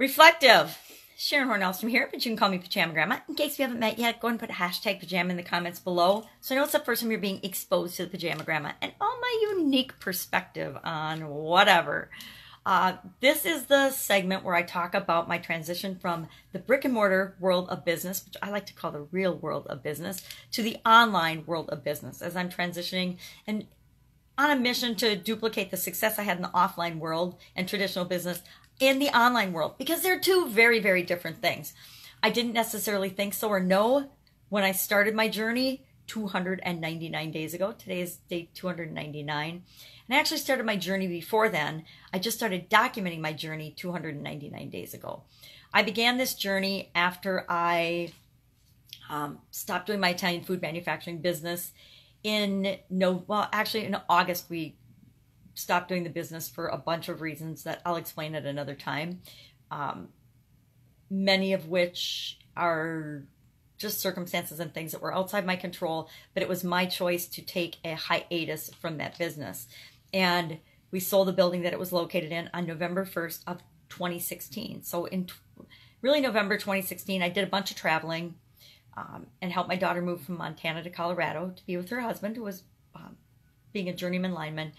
Reflective. Sharon Horne-Ellstrom here, but you can call me Pajama Grandma. In case you haven't met yet, go and put hashtag pajama in the comments below so I know it's the first time you're being exposed to the Pajama Grandma and all my unique perspective on whatever. Uh, this is the segment where I talk about my transition from the brick and mortar world of business, which I like to call the real world of business, to the online world of business as I'm transitioning and on a mission to duplicate the success I had in the offline world and traditional business in the online world because they're two very, very different things. I didn't necessarily think so or know when I started my journey 299 days ago. Today is day 299. And I actually started my journey before then. I just started documenting my journey 299 days ago. I began this journey after I um, stopped doing my Italian food manufacturing business in no well actually in August we stopped doing the business for a bunch of reasons that I'll explain at another time. Um, many of which are just circumstances and things that were outside my control, but it was my choice to take a hiatus from that business. And we sold the building that it was located in on November 1st of 2016. So in t- really November 2016, I did a bunch of traveling um, and helped my daughter move from Montana to Colorado to be with her husband, who was um, being a journeyman lineman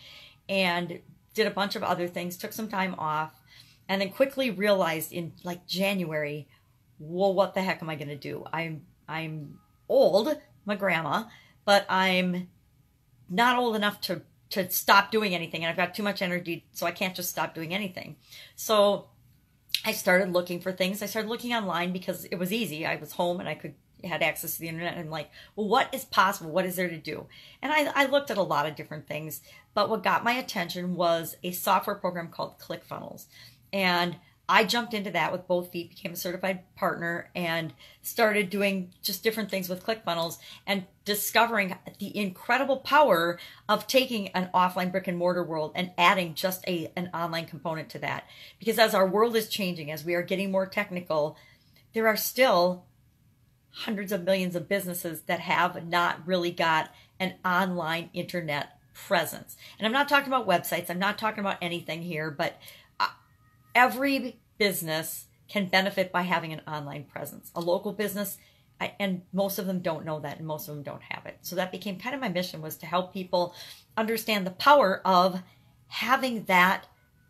and did a bunch of other things, took some time off, and then quickly realized in like January, well, what the heck am I going to do? I'm I'm old, my grandma, but I'm not old enough to to stop doing anything, and I've got too much energy, so I can't just stop doing anything. So I started looking for things. I started looking online because it was easy. I was home and I could had access to the internet and like, well, what is possible? What is there to do? And I, I looked at a lot of different things, but what got my attention was a software program called ClickFunnels. And I jumped into that with both feet, became a certified partner, and started doing just different things with ClickFunnels and discovering the incredible power of taking an offline brick and mortar world and adding just a an online component to that. Because as our world is changing, as we are getting more technical, there are still hundreds of millions of businesses that have not really got an online internet presence. And I'm not talking about websites, I'm not talking about anything here, but uh, every business can benefit by having an online presence. A local business and most of them don't know that and most of them don't have it. So that became kind of my mission was to help people understand the power of having that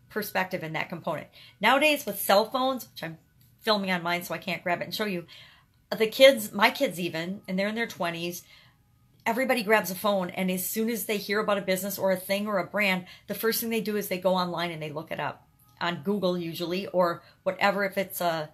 perspective and that component. Nowadays with cell phones, which I'm filming on mine so I can't grab it and show you, the kids, my kids even, and they're in their 20s, everybody grabs a phone and as soon as they hear about a business or a thing or a brand, the first thing they do is they go online and they look it up on Google usually or whatever if it's a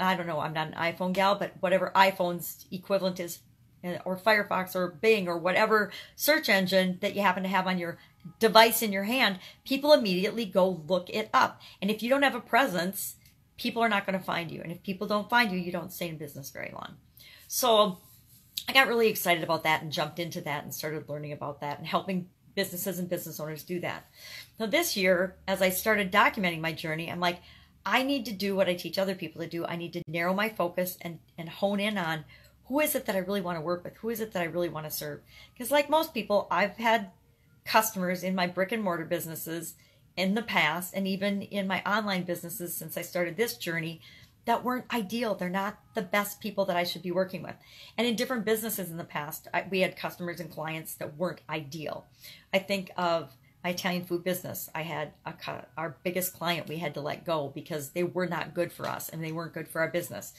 I don't know, I'm not an iPhone gal, but whatever iPhone's equivalent is eh, or Firefox or Bing or whatever search engine that you happen to have on your device in your hand, people immediately go look it up. And if you don't have a presence, people are not going to find you. And if people don't find you, you don't stay in business very long. So I got really excited about that and jumped into that and started learning about that and helping businesses and business owners do that. Now, this year, as I started documenting my journey, I'm like, I need to do what I teach other people to do. I need to narrow my focus and, and hone in on who is it that I really want to work with? Who is it that I really want to serve? Because, like most people, I've had customers in my brick and mortar businesses in the past and even in my online businesses since I started this journey that weren't ideal. They're not the best people that I should be working with. And in different businesses in the past, I, we had customers and clients that weren't ideal. I think of my Italian food business. I had a, our biggest client we had to let go because they were not good for us and they weren't good for our business.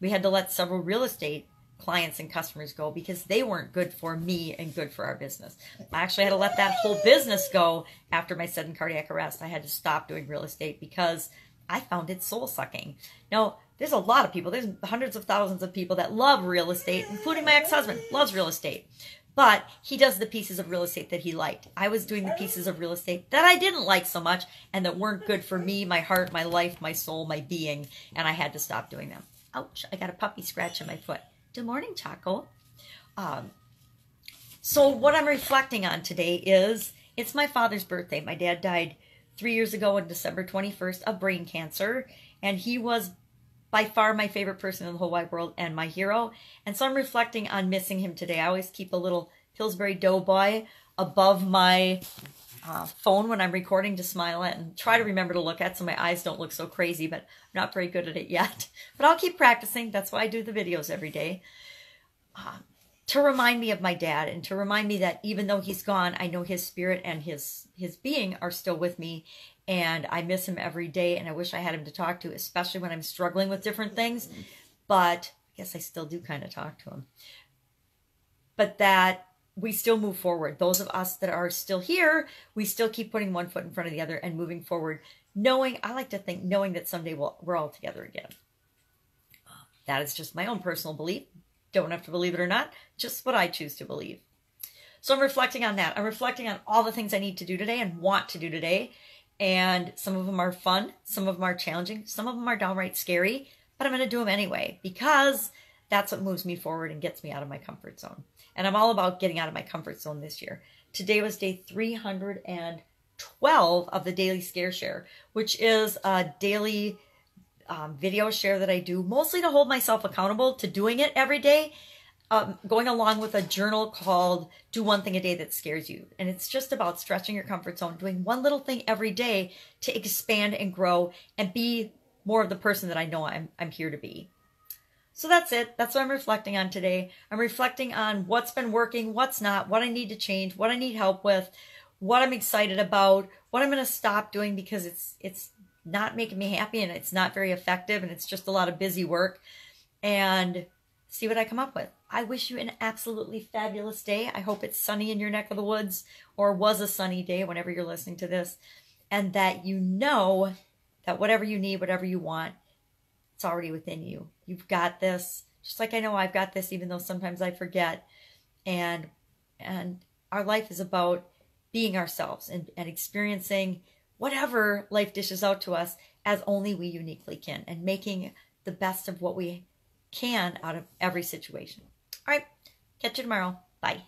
We had to let several real estate clients and customers go because they weren't good for me and good for our business. I actually had to let that whole business go after my sudden cardiac arrest. I had to stop doing real estate because I found it soul sucking. Now, there's a lot of people, there's hundreds of thousands of people that love real estate, including my ex husband, loves real estate. But he does the pieces of real estate that he liked. I was doing the pieces of real estate that I didn't like so much and that weren't good for me, my heart, my life, my soul, my being, and I had to stop doing them. Ouch, I got a puppy scratch in my foot. Good morning, Chaco. Um, so, what I'm reflecting on today is it's my father's birthday. My dad died three years ago on December 21st of brain cancer, and he was by far my favorite person in the whole wide world and my hero. And so I'm reflecting on missing him today. I always keep a little Pillsbury Doughboy above my uh, phone when I'm recording to smile at and try to remember to look at so my eyes don't look so crazy, but I'm not very good at it yet. But I'll keep practicing. That's why I do the videos every day. Uh, to remind me of my dad and to remind me that even though he's gone, I know his spirit and his his being are still with me and I miss him every day and I wish I had him to talk to, especially when I'm struggling with different things. But I guess I still do kind of talk to him. But that we still move forward. Those of us that are still here, we still keep putting one foot in front of the other and moving forward, knowing, I like to think, knowing that someday we'll, we're all together again. That is just my own personal belief. Don't have to believe it or not, just what I choose to believe. So I'm reflecting on that. I'm reflecting on all the things I need to do today and want to do today. And some of them are fun, some of them are challenging, some of them are downright scary, but I'm going to do them anyway because that's what moves me forward and gets me out of my comfort zone. And I'm all about getting out of my comfort zone this year. Today was day 312 of the Daily Scare Share, which is a daily um, video share that I do mostly to hold myself accountable to doing it every day. Um, going along with a journal called Do One Thing a Day That Scares You. And it's just about stretching your comfort zone, doing one little thing every day to expand and grow and be more of the person that I know I'm, I'm here to be. So that's it. That's what I'm reflecting on today. I'm reflecting on what's been working, what's not, what I need to change, what I need help with, what I'm excited about, what I'm going to stop doing because it's it's not making me happy and it's not very effective and it's just a lot of busy work and see what I come up with. I wish you an absolutely fabulous day. I hope it's sunny in your neck of the woods or was a sunny day whenever you're listening to this and that you know that whatever you need, whatever you want, it's already within you. You've got this. Just like I know I've got this even though sometimes I forget. And and our life is about being ourselves and, and experiencing whatever life dishes out to us as only we uniquely can and making the best of what we can out of every situation. All right, catch you tomorrow. Bye.